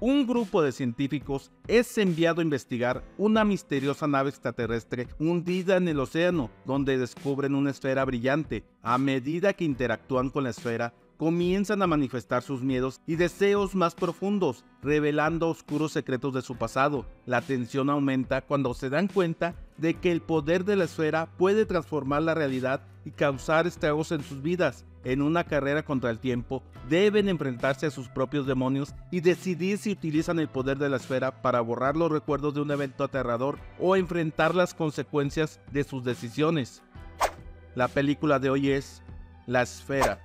un grupo de científicos es enviado a investigar una misteriosa nave extraterrestre hundida en el océano, donde descubren una esfera brillante. A medida que interactúan con la esfera, comienzan a manifestar sus miedos y deseos más profundos, revelando oscuros secretos de su pasado. La tensión aumenta cuando se dan cuenta de que el poder de la esfera puede transformar la realidad y causar estragos en sus vidas. En una carrera contra el tiempo, deben enfrentarse a sus propios demonios y decidir si utilizan el poder de la esfera para borrar los recuerdos de un evento aterrador o enfrentar las consecuencias de sus decisiones. La película de hoy es La Esfera.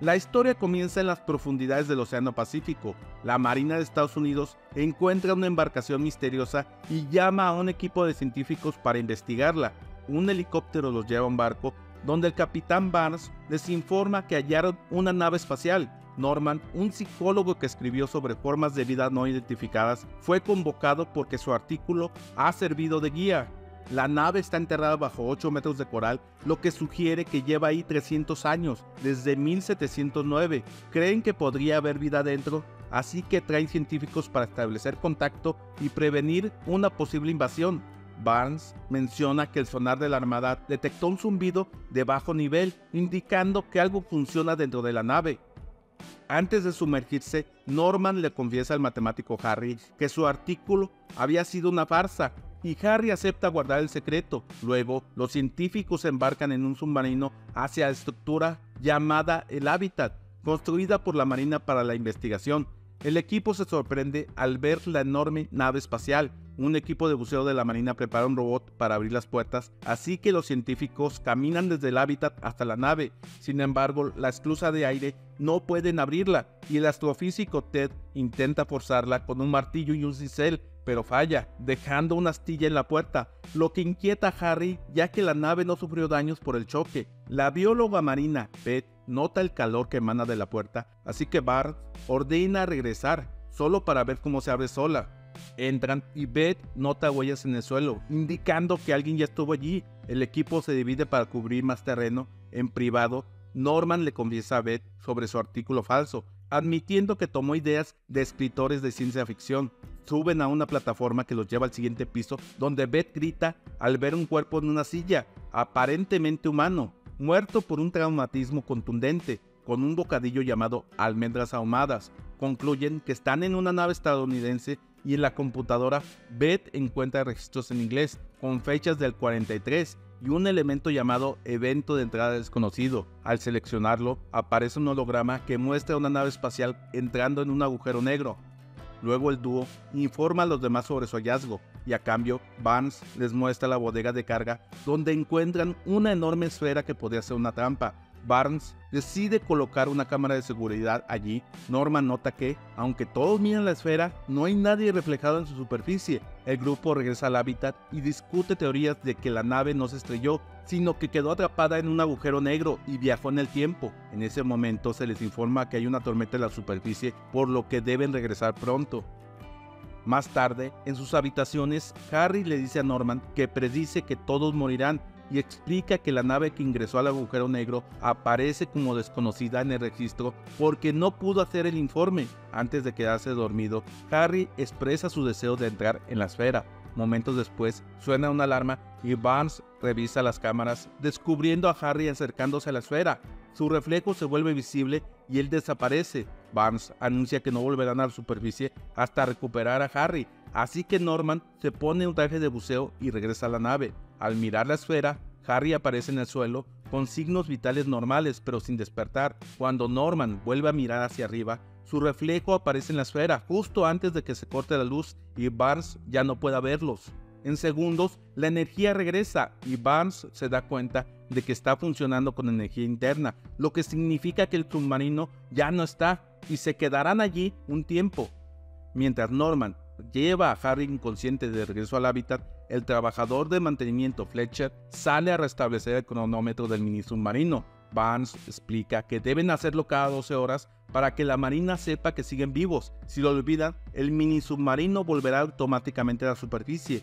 La historia comienza en las profundidades del Océano Pacífico. La Marina de Estados Unidos encuentra una embarcación misteriosa y llama a un equipo de científicos para investigarla. Un helicóptero los lleva a un barco donde el capitán Barnes les informa que hallaron una nave espacial. Norman, un psicólogo que escribió sobre formas de vida no identificadas, fue convocado porque su artículo ha servido de guía. La nave está enterrada bajo 8 metros de coral, lo que sugiere que lleva ahí 300 años, desde 1709. Creen que podría haber vida dentro, así que traen científicos para establecer contacto y prevenir una posible invasión. Barnes menciona que el sonar de la Armada detectó un zumbido de bajo nivel, indicando que algo funciona dentro de la nave. Antes de sumergirse, Norman le confiesa al matemático Harry que su artículo había sido una farsa y Harry acepta guardar el secreto. Luego, los científicos embarcan en un submarino hacia la estructura llamada el Hábitat, construida por la Marina para la investigación. El equipo se sorprende al ver la enorme nave espacial. Un equipo de buceo de la Marina prepara un robot para abrir las puertas, así que los científicos caminan desde el hábitat hasta la nave. Sin embargo, la esclusa de aire no pueden abrirla y el astrofísico Ted intenta forzarla con un martillo y un cincel, pero falla, dejando una astilla en la puerta, lo que inquieta a Harry ya que la nave no sufrió daños por el choque. La bióloga marina, Beth, nota el calor que emana de la puerta, así que Bart ordena regresar, solo para ver cómo se abre sola. Entran y Beth nota huellas en el suelo, indicando que alguien ya estuvo allí. El equipo se divide para cubrir más terreno. En privado, Norman le confiesa a Beth sobre su artículo falso, admitiendo que tomó ideas de escritores de ciencia ficción. Suben a una plataforma que los lleva al siguiente piso, donde Beth grita al ver un cuerpo en una silla, aparentemente humano, muerto por un traumatismo contundente, con un bocadillo llamado almendras ahumadas. Concluyen que están en una nave estadounidense y en la computadora Beth encuentra registros en inglés con fechas del 43 y un elemento llamado evento de entrada desconocido. Al seleccionarlo, aparece un holograma que muestra una nave espacial entrando en un agujero negro. Luego el dúo informa a los demás sobre su hallazgo y a cambio Barnes les muestra la bodega de carga donde encuentran una enorme esfera que podría ser una trampa. Barnes decide colocar una cámara de seguridad allí. Norman nota que, aunque todos miran la esfera, no hay nadie reflejado en su superficie. El grupo regresa al hábitat y discute teorías de que la nave no se estrelló, sino que quedó atrapada en un agujero negro y viajó en el tiempo. En ese momento se les informa que hay una tormenta en la superficie, por lo que deben regresar pronto. Más tarde, en sus habitaciones, Harry le dice a Norman que predice que todos morirán y explica que la nave que ingresó al agujero negro aparece como desconocida en el registro porque no pudo hacer el informe. Antes de quedarse dormido, Harry expresa su deseo de entrar en la esfera. Momentos después, suena una alarma y Barnes revisa las cámaras, descubriendo a Harry acercándose a la esfera. Su reflejo se vuelve visible y él desaparece. Barnes anuncia que no volverán a la superficie hasta recuperar a Harry, así que Norman se pone un traje de buceo y regresa a la nave. Al mirar la esfera, Harry aparece en el suelo con signos vitales normales pero sin despertar. Cuando Norman vuelve a mirar hacia arriba, su reflejo aparece en la esfera justo antes de que se corte la luz y Barnes ya no pueda verlos. En segundos, la energía regresa y Barnes se da cuenta de que está funcionando con energía interna, lo que significa que el submarino ya no está y se quedarán allí un tiempo. Mientras Norman lleva a Harry inconsciente de regreso al hábitat, el trabajador de mantenimiento Fletcher sale a restablecer el cronómetro del mini submarino. Barnes explica que deben hacerlo cada 12 horas para que la marina sepa que siguen vivos. Si lo olvidan, el mini submarino volverá automáticamente a la superficie.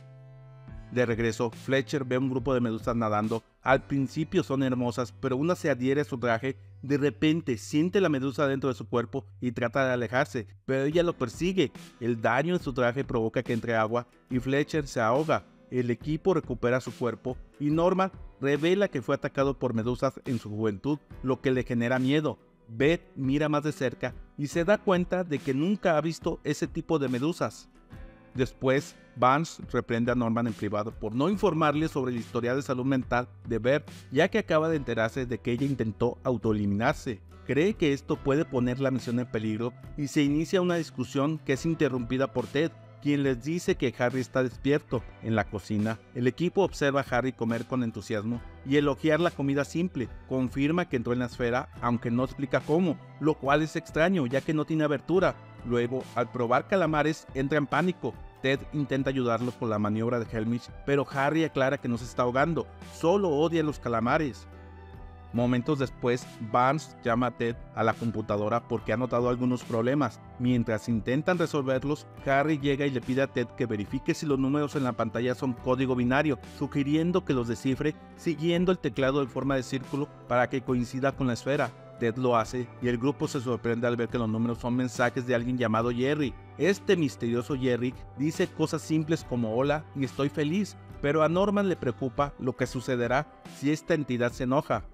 De regreso, Fletcher ve un grupo de medusas nadando. Al principio son hermosas, pero una se adhiere a su traje De repente siente la medusa dentro de su cuerpo y trata de alejarse, pero ella lo persigue. El daño en su traje provoca que entre agua y Fletcher se ahoga. El equipo recupera su cuerpo y Norman revela que fue atacado por medusas en su juventud, lo que le genera miedo. Beth mira más de cerca y se da cuenta de que nunca ha visto ese tipo de medusas. Después, Vance reprende a Norman en privado por no informarle sobre el historial de salud mental de Beth, ya que acaba de enterarse de que ella intentó autoeliminarse. Cree que esto puede poner la misión en peligro y se inicia una discusión que es interrumpida por Ted, quien les dice que Harry está despierto. En la cocina, el equipo observa a Harry comer con entusiasmo y elogiar la comida simple. Confirma que entró en la esfera, aunque no explica cómo, lo cual es extraño ya que no tiene abertura. Luego, al probar calamares, entra en pánico. Ted intenta ayudarlo con la maniobra de Helmich, pero Harry aclara que no se está ahogando, solo odia los calamares. Momentos después, Barnes llama a Ted a la computadora porque ha notado algunos problemas. Mientras intentan resolverlos, Harry llega y le pide a Ted que verifique si los números en la pantalla son código binario, sugiriendo que los descifre siguiendo el teclado en forma de círculo para que coincida con la esfera. Ted lo hace y el grupo se sorprende al ver que los números son mensajes de alguien llamado Jerry. Este misterioso Jerry dice cosas simples como hola y estoy feliz, pero a Norman le preocupa lo que sucederá si esta entidad se enoja.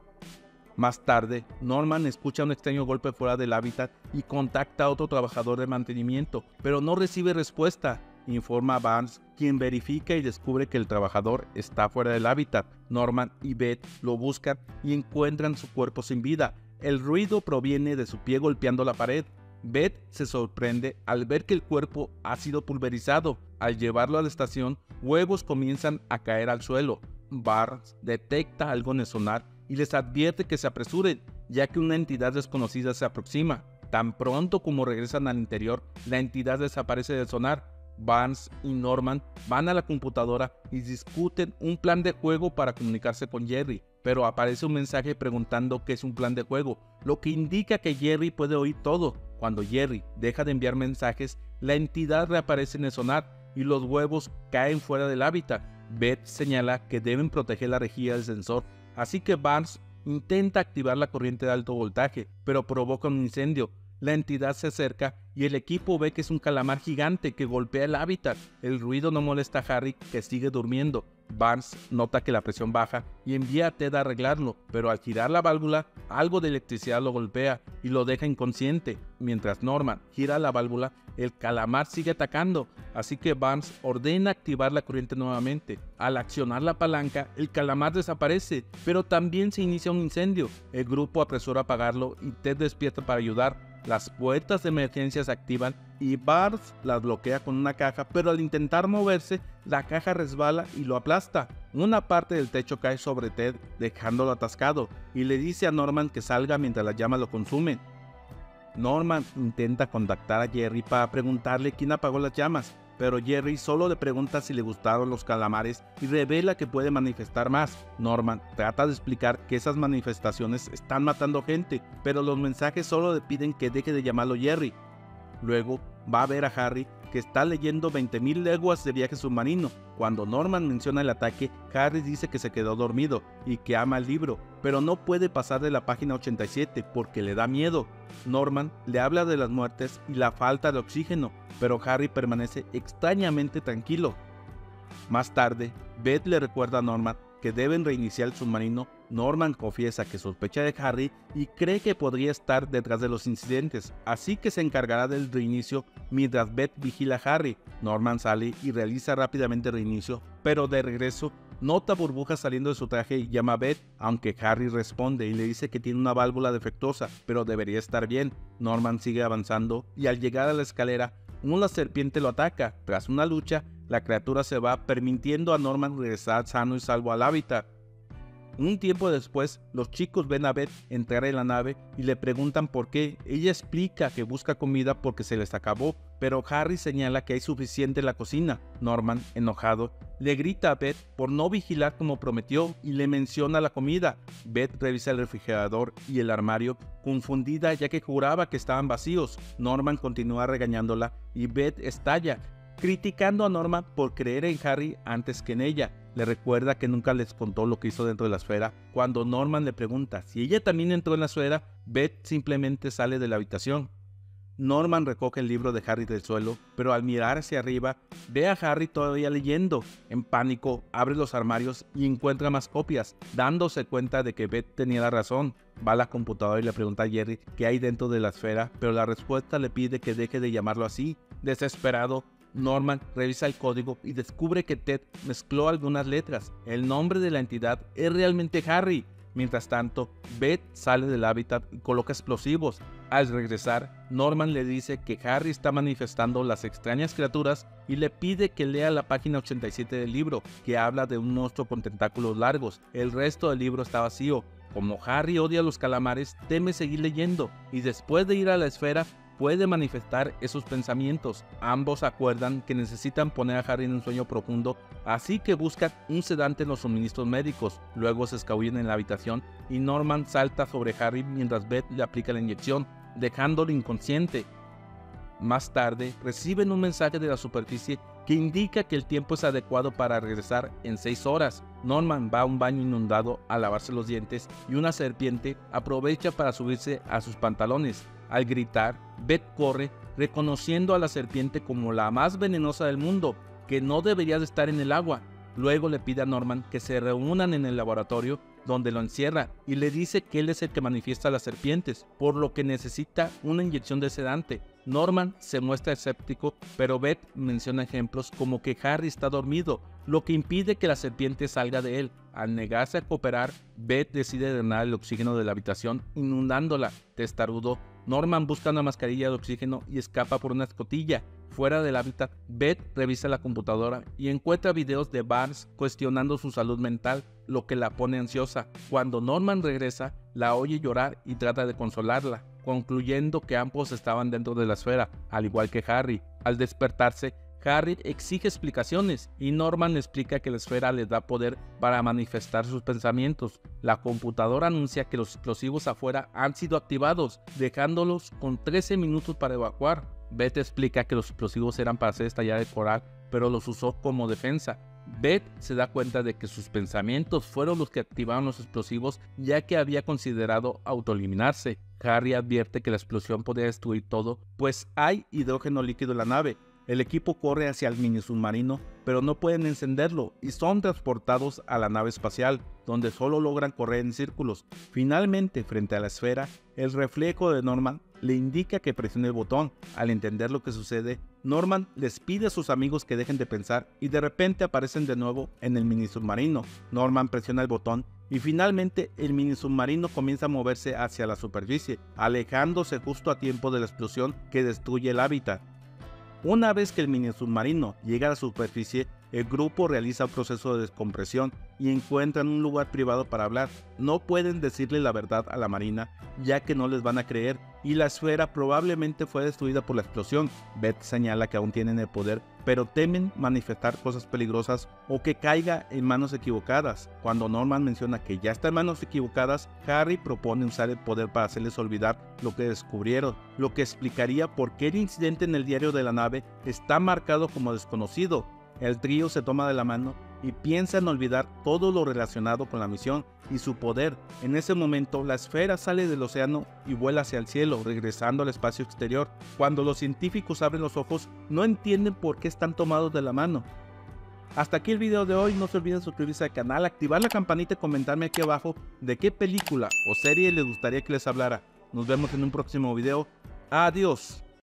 Más tarde, Norman escucha un extraño golpe fuera del hábitat y contacta a otro trabajador de mantenimiento, pero no recibe respuesta. Informa a Barnes, quien verifica y descubre que el trabajador está fuera del hábitat. Norman y Beth lo buscan y encuentran su cuerpo sin vida. El ruido proviene de su pie golpeando la pared. Beth se sorprende al ver que el cuerpo ha sido pulverizado. Al llevarlo a la estación, huevos comienzan a caer al suelo. Barnes detecta algo en sonar y les advierte que se apresuren, ya que una entidad desconocida se aproxima. Tan pronto como regresan al interior, la entidad desaparece del sonar. Barnes y Norman van a la computadora y discuten un plan de juego para comunicarse con Jerry, pero aparece un mensaje preguntando qué es un plan de juego, lo que indica que Jerry puede oír todo. Cuando Jerry deja de enviar mensajes, la entidad reaparece en el sonar y los huevos caen fuera del hábitat. Beth señala que deben proteger la rejilla del sensor Así que Barnes intenta activar la corriente de alto voltaje, pero provoca un incendio. La entidad se acerca y el equipo ve que es un calamar gigante que golpea el hábitat. El ruido no molesta a Harry, que sigue durmiendo. Barnes nota que la presión baja y envía a Ted a arreglarlo, pero al girar la válvula, algo de electricidad lo golpea y lo deja inconsciente. Mientras Norman gira la válvula, el calamar sigue atacando, así que Barnes ordena activar la corriente nuevamente. Al accionar la palanca, el calamar desaparece, pero también se inicia un incendio. El grupo apresura a apagarlo y Ted despierta para ayudar, las puertas de emergencia se activan y Bars las bloquea con una caja, pero al intentar moverse, la caja resbala y lo aplasta. Una parte del techo cae sobre Ted, dejándolo atascado, y le dice a Norman que salga mientras las llamas lo consumen. Norman intenta contactar a Jerry para preguntarle quién apagó las llamas, pero Jerry solo le pregunta si le gustaron los calamares y revela que puede manifestar más. Norman trata de explicar que esas manifestaciones están matando gente, pero los mensajes solo le piden que deje de llamarlo Jerry. Luego va a ver a Harry está leyendo 20.000 leguas de viaje submarino. Cuando Norman menciona el ataque, Harry dice que se quedó dormido y que ama el libro, pero no puede pasar de la página 87 porque le da miedo. Norman le habla de las muertes y la falta de oxígeno, pero Harry permanece extrañamente tranquilo. Más tarde, Beth le recuerda a Norman que deben reiniciar el submarino, Norman confiesa que sospecha de Harry y cree que podría estar detrás de los incidentes, así que se encargará del reinicio mientras Beth vigila a Harry. Norman sale y realiza rápidamente el reinicio, pero de regreso nota burbujas saliendo de su traje y llama a Beth, aunque Harry responde y le dice que tiene una válvula defectuosa, pero debería estar bien. Norman sigue avanzando y al llegar a la escalera, una serpiente lo ataca. Tras una lucha, la criatura se va permitiendo a Norman regresar sano y salvo al hábitat. Un tiempo después, los chicos ven a Beth entrar en la nave y le preguntan por qué. Ella explica que busca comida porque se les acabó, pero Harry señala que hay suficiente en la cocina. Norman, enojado, le grita a Beth por no vigilar como prometió y le menciona la comida. Beth revisa el refrigerador y el armario, confundida ya que juraba que estaban vacíos. Norman continúa regañándola y Beth estalla, criticando a Norman por creer en Harry antes que en ella. le recuerda que nunca les contó lo que hizo dentro de la esfera. Cuando Norman le pregunta si ella también entró en la esfera, Beth simplemente sale de la habitación. Norman recoge el libro de Harry del suelo, pero al mirar hacia arriba, ve a Harry todavía leyendo. En pánico, abre los armarios y encuentra más copias, dándose cuenta de que Beth tenía la razón. Va a la computadora y le pregunta a Jerry qué hay dentro de la esfera, pero la respuesta le pide que deje de llamarlo así. Desesperado, Norman revisa el código y descubre que Ted mezcló algunas letras. El nombre de la entidad es realmente Harry. Mientras tanto, Beth sale del hábitat y coloca explosivos. Al regresar, Norman le dice que Harry está manifestando las extrañas criaturas y le pide que lea la página 87 del libro, que habla de un monstruo con tentáculos largos. El resto del libro está vacío. Como Harry odia los calamares, teme seguir leyendo, y después de ir a la esfera, puede manifestar esos pensamientos. Ambos acuerdan que necesitan poner a Harry en un sueño profundo, así que buscan un sedante en los suministros médicos. Luego se escabullen en la habitación y Norman salta sobre Harry mientras Beth le aplica la inyección, dejándolo inconsciente. Más tarde, reciben un mensaje de la superficie que indica que el tiempo es adecuado para regresar en 6 horas. Norman va a un baño inundado a lavarse los dientes y una serpiente aprovecha para subirse a sus pantalones. Al gritar, Beth corre, reconociendo a la serpiente como la más venenosa del mundo, que no debería de estar en el agua. Luego le pide a Norman que se reúnan en el laboratorio donde lo encierra y le dice que él es el que manifiesta las serpientes, por lo que necesita una inyección de sedante. Norman se muestra escéptico, pero Beth menciona ejemplos como que Harry está dormido, lo que impide que la serpiente salga de él. Al negarse a cooperar, Beth decide drenar el oxígeno de la habitación, inundándola. Testarudo, Norman busca una mascarilla de oxígeno y escapa por una escotilla. Fuera del hábitat, Beth revisa la computadora y encuentra videos de Barnes cuestionando su salud mental, lo que la pone ansiosa. Cuando Norman regresa, la oye llorar y trata de consolarla, concluyendo que ambos estaban dentro de la esfera, al igual que Harry. Al despertarse, Harry exige explicaciones y Norman explica que la esfera le da poder para manifestar sus pensamientos. La computadora anuncia que los explosivos afuera han sido activados, dejándolos con 13 minutos para evacuar. Beth explica que los explosivos eran para hacer estallar el coral, pero los usó como defensa. Beth se da cuenta de que sus pensamientos fueron los que activaron los explosivos ya que había considerado autoeliminarse. Harry advierte que la explosión podría destruir todo, pues hay hidrógeno líquido en la nave, el equipo corre hacia el mini submarino, pero no pueden encenderlo y son transportados a la nave espacial, donde solo logran correr en círculos. Finalmente, frente a la esfera, el reflejo de Norman le indica que presione el botón. Al entender lo que sucede, Norman les pide a sus amigos que dejen de pensar y de repente aparecen de nuevo en el mini submarino. Norman presiona el botón y finalmente el mini submarino comienza a moverse hacia la superficie, alejándose justo a tiempo de la explosión que destruye el hábitat. Una vez que el mini submarino llega a la superficie, el grupo realiza un proceso de descompresión y encuentran un lugar privado para hablar. No pueden decirle la verdad a la marina ya que no les van a creer y la esfera probablemente fue destruida por la explosión. Beth señala que aún tienen el poder pero temen manifestar cosas peligrosas o que caiga en manos equivocadas. Cuando Norman menciona que ya está en manos equivocadas, Harry propone usar el poder para hacerles olvidar lo que descubrieron, lo que explicaría por qué el incidente en el diario de la nave está marcado como desconocido. El trío se toma de la mano y piensa en olvidar todo lo relacionado con la misión y su poder. En ese momento, la esfera sale del océano y vuela hacia el cielo, regresando al espacio exterior. Cuando los científicos abren los ojos, no entienden por qué están tomados de la mano. Hasta aquí el video de hoy, no se olviden suscribirse al canal, activar la campanita y comentarme aquí abajo de qué película o serie les gustaría que les hablara. Nos vemos en un próximo video. Adiós.